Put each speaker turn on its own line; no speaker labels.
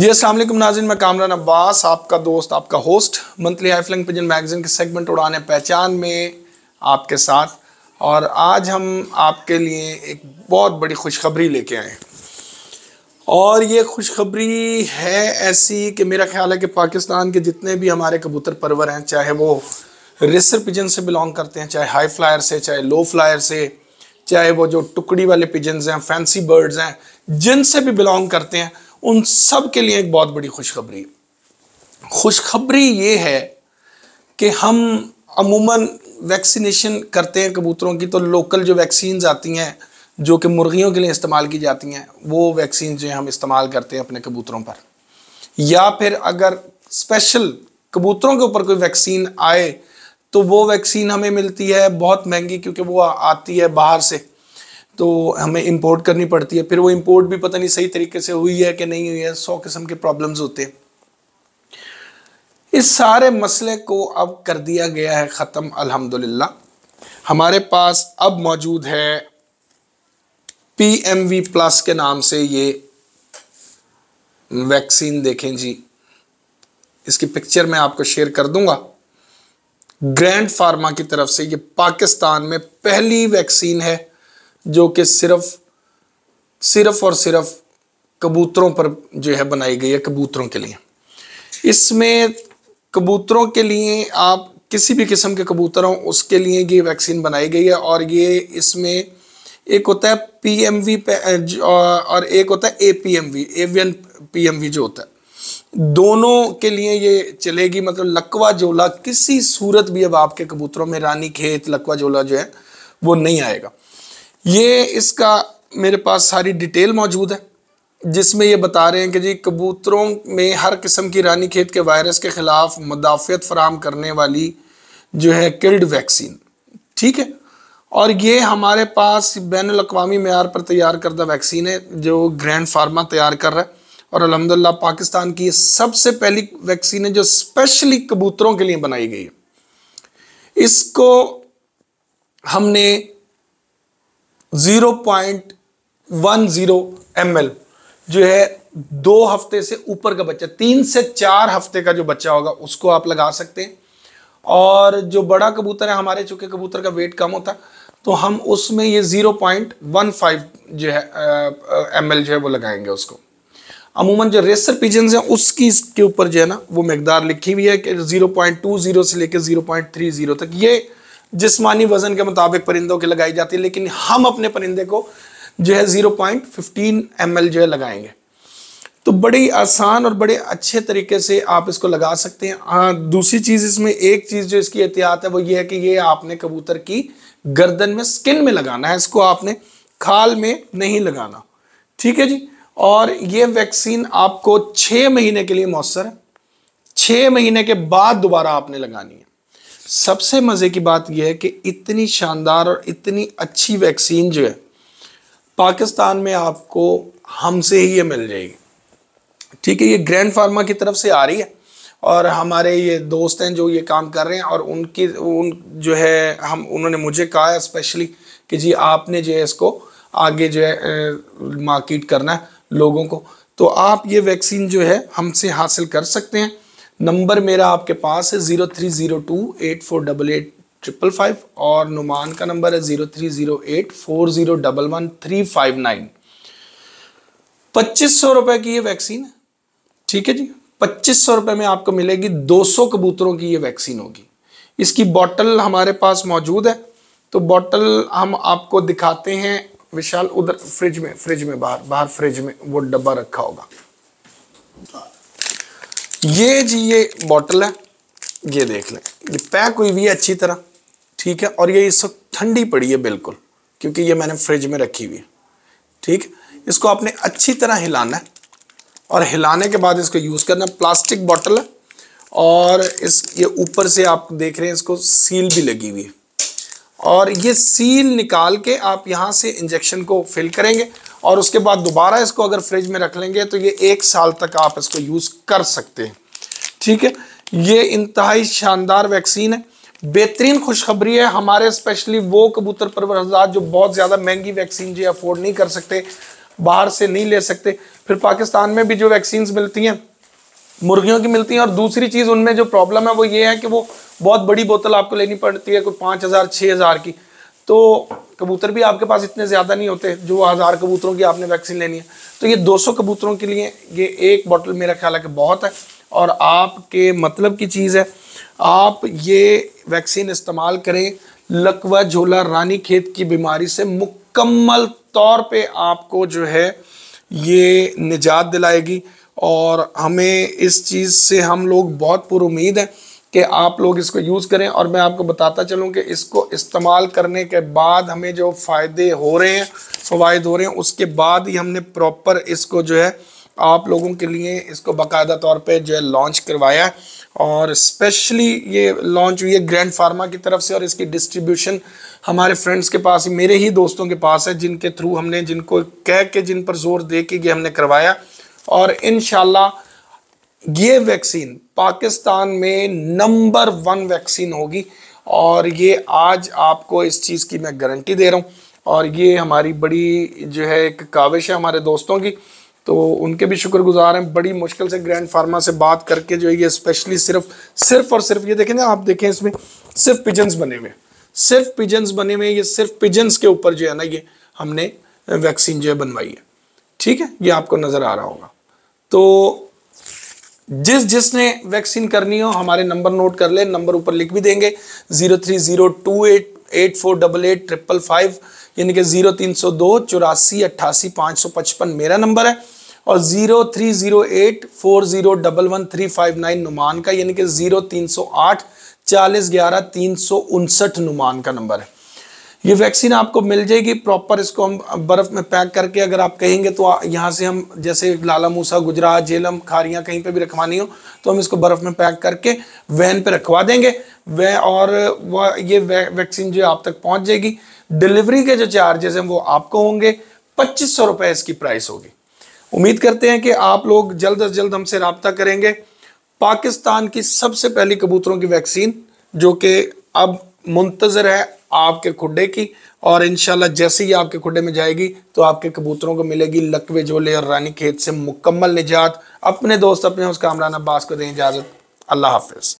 जी अस्सलाम नाजिन, मैं कामरान अब्बास, आपका दोस्त, आपका host monthly high flying pigeon magazine के सेगमेंट उड़ाने पहचान में आपके साथ। और आज हम आपके लिए एक बहुत बड़ी खुशखबरी लेके आए और ये खुशखबरी है ऐसी कि मेरा ख्याल है कि पाकिस्तान के जितने भी हमारे कबूतर परवर हैं, चाहे वो रेसर पिजन से बिलोंग करते हैं, चाहे हाई फ्लायर से, चाहे लो फ्लायर से चाहे वो जो टुकड़ी वाले पिजन्स हैं फैंसी बर्ड्स हैं, जिनसे भी बिलोंग करते हैं, उन सब के लिए एक बहुत बड़ी खुशखबरी। खुशखबरी ये है कि हम अमूमन वैक्सीनेशन करते हैं कबूतरों की तो लोकल जो वैक्सीन आती हैं, जो कि मुर्गियों के लिए इस्तेमाल की जाती हैं, वो वैक्सीन जो हम इस्तेमाल करते हैं अपने कबूतरों पर। या फिर अगर स्पेशल कबूतरों के ऊपर कोई वैक्सीन आए तो वो वैक्सीन हमें मिलती है बहुत महँगी क्योंकि वो आती है बाहर से। तो हमें इंपोर्ट करनी पड़ती है। फिर वो इंपोर्ट भी पता नहीं सही तरीके से हुई है कि नहीं हुई है, सौ किस्म के प्रॉब्लम्स होते हैं। इस सारे मसले को अब कर दिया गया है ख़त्म, अल्हम्दुलिल्लाह। हमारे पास अब मौजूद है पी एम वी प्लस के नाम से ये वैक्सीन देखें जी। इसकी पिक्चर मैं आपको शेयर कर दूँगा। ग्रैंड फार्मा की तरफ़ से ये पाकिस्तान में पहली वैक्सीन है जो कि सिर्फ़ सिर्फ़ और सिर्फ़ कबूतरों पर जो है बनाई गई है, कबूतरों के लिए। इसमें कबूतरों के लिए आप किसी भी किस्म के कबूतर हों, उसके लिए ये वैक्सीन बनाई गई है और ये इसमें एक होता है पीएमवी और एक होता है एपीएमवी एवियन पीएमवी जो होता है। दोनों के लिए ये चलेगी मतलब लकवा जोला किसी सूरत भी अब आपके कबूतरों में, रानी खेत, लकवा जोला जो है, वो नहीं आएगा। ये इसका मेरे पास सारी डिटेल मौजूद है, जिसमें ये बता रहे हैं कि जी कबूतरों में हर किस्म की रानी खेत के वायरस के ख़िलाफ़ मुदाफ़त फराम करने वाली जो है किल्ड वैक्सीन। ठीक है? और ये हमारे पास बैन अवी मैार पर तैयार करदा वैक्सीन है, जो ग्रैंड फार्मा तैयार कर रहा है। और अलहमदिल्ला पाकिस्तान की सबसे पहली वैक्सीन है जो स्पेशली कबूतरों के लिए बनाई गई है। इसको हमने 0.10 एल जो है दो हफ़्ते से ऊपर का बच्चा, तीन से चार हफ़्ते का जो बच्चा होगा, उसको आप लगा सकते हैं। और जो बड़ा कबूतर है, हमारे चूँकि कबूतर का वेट कम होता है तो हम उसमें ये 0.15 जो है एम जो है वो लगाएँगे उसको। अमूमन जो रेसर पिजन हैं, उसकी के ऊपर जो है ना, वो मकदार लिखी हुई है कि 0.20 से लेकर 0.30 तक। ये जिस्मानी वज़न के मुताबिक परिंदों की लगाई जाती है, लेकिन हम अपने परिंदे को जो है 0.15 एल जो है लगाएँगे। तो बड़ी आसान और बड़े अच्छे तरीके से आप इसको लगा सकते हैं। हाँ दूसरी चीज़ इसमें, एक चीज़ जो इसकी एहतियात है, वो ये है कि ये आपने कबूतर की गर्दन में स्किन में लगाना है, इसको आपने खाल में नहीं लगाना। ठीक है जी? और ये वैक्सीन आपको छः महीने के लिए मौसर है। छः महीने के बाद दोबारा आपने लगानी है। सबसे मज़े की बात यह है कि इतनी शानदार और इतनी अच्छी वैक्सीन जो है, पाकिस्तान में आपको हमसे ही ये मिल जाएगी। ठीक है, ये ग्रैंड फार्मा की तरफ़ से आ रही है और हमारे ये दोस्त हैं जो ये काम कर रहे हैं और उनकी, उन जो है, हम, उन्होंने मुझे कहा है स्पेशली कि जी आपने जो है इसको आगे जो है मार्केट करना है। लोगों को। तो आप ये वैक्सीन जो है हमसे हासिल कर सकते हैं। नंबर मेरा आपके पास है zero three zero two eight four double eight triple five और नुमान का नंबर है zero three zero eight four zero double one three five nine. पच्चीस सौ रुपये की ये वैक्सीन है। ठीक है जी? पच्चीस सौ रुपये में आपको मिलेगी, दो सौ कबूतरों की ये वैक्सीन होगी। इसकी बॉटल हमारे पास मौजूद है। तो बॉटल हम आपको दिखाते हैं विशाल, उधर फ्रिज में फ्रिज में बाहर बाहर फ्रिज में वो डब्बा रखा होगा। ये जी, ये बॉटल है, ये देख लें। ये पैक हुई हुई है अच्छी तरह, ठीक है? और ये इस वक्त ठंडी पड़ी है बिल्कुल, क्योंकि ये मैंने फ्रिज में रखी हुई है, ठीक? इसको आपने अच्छी तरह हिलाना है, और हिलाने के बाद इसको यूज़ करना प्लास्टिक बॉटल है, और इस, ये ऊपर से आप देख रहे हैं, इसको सील भी लगी हुई है। और ये सील निकाल के आप यहाँ से इंजेक्शन को फिल करेंगे और उसके बाद दोबारा इसको अगर फ्रिज में रख लेंगे तो ये एक साल तक आप इसको यूज़ कर सकते हैं। ठीक है? ये इंतहाई शानदार वैक्सीन है। बेहतरीन खुशखबरी है। हमारे स्पेशली वो कबूतर परवरजात जो बहुत ज़्यादा महँगी वैक्सीन जो अफोर्ड नहीं कर सकते, बाहर से नहीं ले सकते। फिर पाकिस्तान में भी जो वैक्सीन मिलती हैं मुर्गियों की मिलती हैं और दूसरी चीज़ उनमें जो प्रॉब्लम है वो ये है कि वो बहुत बड़ी बोतल आपको लेनी पड़ती है, कोई पाँच हज़ार छः हज़ार की। तो कबूतर भी आपके पास इतने ज़्यादा नहीं होते जो हज़ार कबूतरों की आपने वैक्सीन लेनी है। तो ये 200 कबूतरों के लिए ये एक बॉटल मेरा ख्याल है कि बहुत है और आपके मतलब की चीज़ है। आप ये वैक्सीन इस्तेमाल करें, लकवा झोला रानी खेत की बीमारी से मुकम्मल तौर पे आपको जो है ये निजात दिलाएगी। और हमें इस चीज़ से हम लोग बहुत पुर उम्मीद हैं कि आप लोग इसको यूज़ करें। और मैं आपको बताता चलूँ कि इसको इस्तेमाल करने के बाद हमें जो फ़ायदे हो रहे हैं फ़वाद हो रहे हैं, उसके बाद ही हमने प्रॉपर इसको जो है आप लोगों के लिए इसको बाकायदा तौर पे जो है लॉन्च करवाया है। और स्पेशली ये लॉन्च हुई है ग्रैंड फार्मा की तरफ़ से और इसकी डिस्ट्रीब्यूशन हमारे फ्रेंड्स के पास, मेरे ही दोस्तों के पास है, जिनके थ्रू हमने, जिनको कह के, जिन पर ज़ोर दे के ये हमने करवाया। और इन ये वैक्सीन पाकिस्तान में नंबर वन वैक्सीन होगी। और ये आज आपको इस चीज़ की मैं गारंटी दे रहा हूँ। और ये हमारी बड़ी जो है एक काविश है हमारे दोस्तों की। तो उनके भी शुक्रगुजार हैं। बड़ी मुश्किल से ग्रैंड फार्मा से बात करके जो है ये स्पेशली सिर्फ़ सिर्फ़ और सिर्फ़ ये देखें ना, आप देखें इसमें सिर्फ़ पिजन्स बने हुए सिर्फ़ पिजन्स बने हुए ये सिर्फ़ पिजन्स के ऊपर जो है ना ये हमने वैक्सीन जो है बनवाई है। ठीक है? ये आपको नज़र आ रहा होगा। तो जिस जिसने वैक्सीन करनी हो, हमारे नंबर नोट कर ले, नंबर ऊपर लिख भी देंगे, zero three zero two eight eight four double eight triple five, यानी कि ज़ीरो तीन सौ दो चौरासी अट्ठासी पाँच सौ पचपन मेरा नंबर है, और zero three zero eight four zero double one three five nine Numan का, यानी कि ज़ीरो तीन सौ आठ चालीस ग्यारह तीन सौ उनसठ नुमान का नंबर है। ये वैक्सीन आपको मिल जाएगी प्रॉपर इसको हम बर्फ़ में पैक करके अगर आप कहेंगे तो यहाँ से हम, जैसे लाला मूसा, गुजरात, झेलम, खारियाँ कहीं पे भी रखवानी हो तो हम इसको बर्फ़ में पैक करके वैन पे रखवा देंगे। वह और वह, ये वैक्सीन जो आप तक पहुँच जाएगी। डिलीवरी के जो चार्जेस हैं वो आपको होंगे। पच्चीस सौ रुपये इसकी प्राइस होगी। उम्मीद करते हैं कि आप लोग जल्द अज जल्द हमसे रबता करेंगे। पाकिस्तान की सबसे पहली कबूतरों की वैक्सीन जो कि अब मुंतज़र है आपके खुडे की, और इनशाला जैसे ही आपके खुडे में जाएगी तो आपके कबूतरों को मिलेगी लकवे जोले और रानी खेत से मुकम्मल निजात। अपने दोस्त, अपने उस कामरान अब्बास को दें इजाज़त। अल्लाह हाफिज़।